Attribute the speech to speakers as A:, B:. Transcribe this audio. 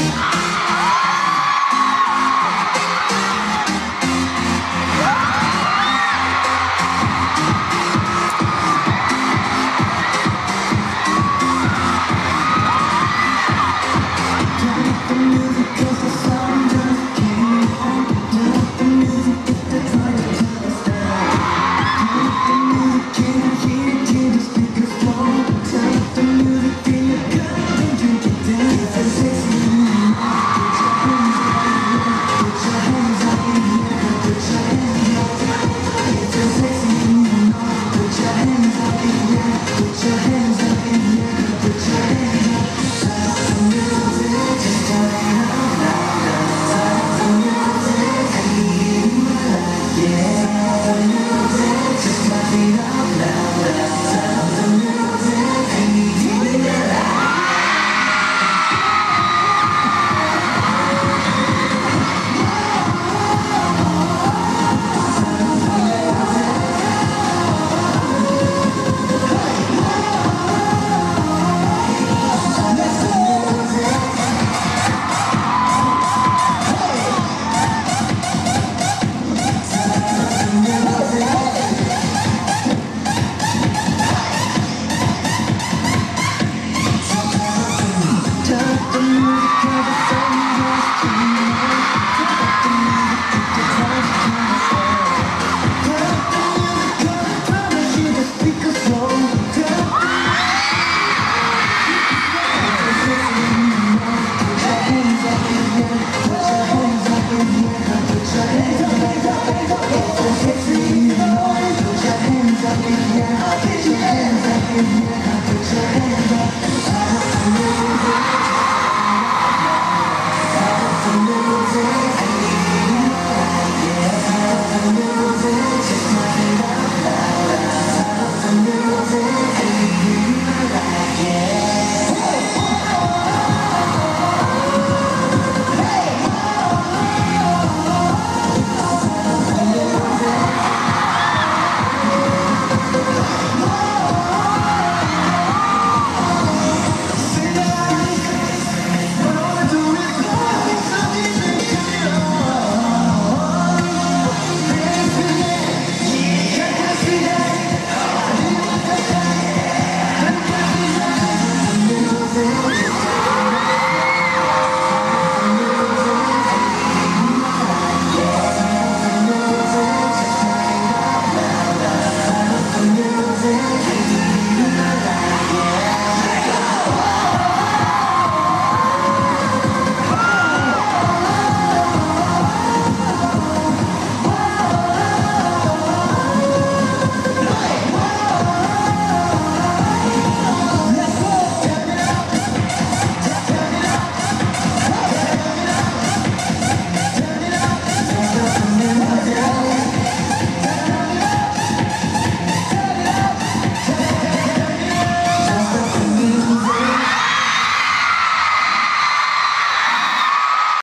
A: Ah!